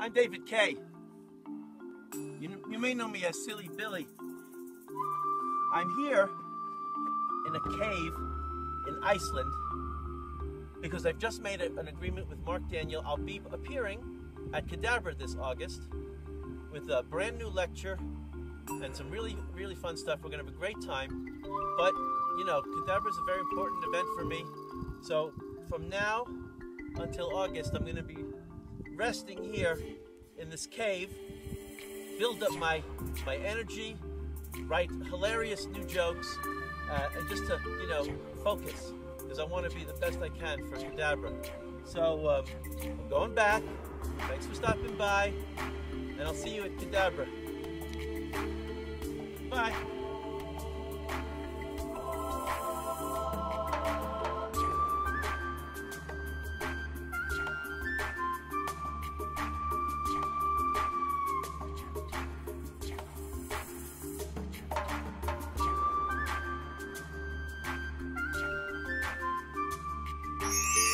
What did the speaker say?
I'm David Kaye. You, you may know me as Silly Billy. I'm here in a cave in Iceland because I've just made a, an agreement with Mark Daniel. I'll be appearing at KIDabra this August with a brand new lecture and some really, really fun stuff. We're going to have a great time. But, you know, KIDabra is a very important event for me. So from now until August, I'm going to be resting here in this cave, build up my, my energy, write hilarious new jokes, uh, and just to, you know, focus, because I want to be the best I can for KIDabra. So um, I'm going back. Thanks for stopping by, and I'll see you at KIDabra. Bye. Yeah.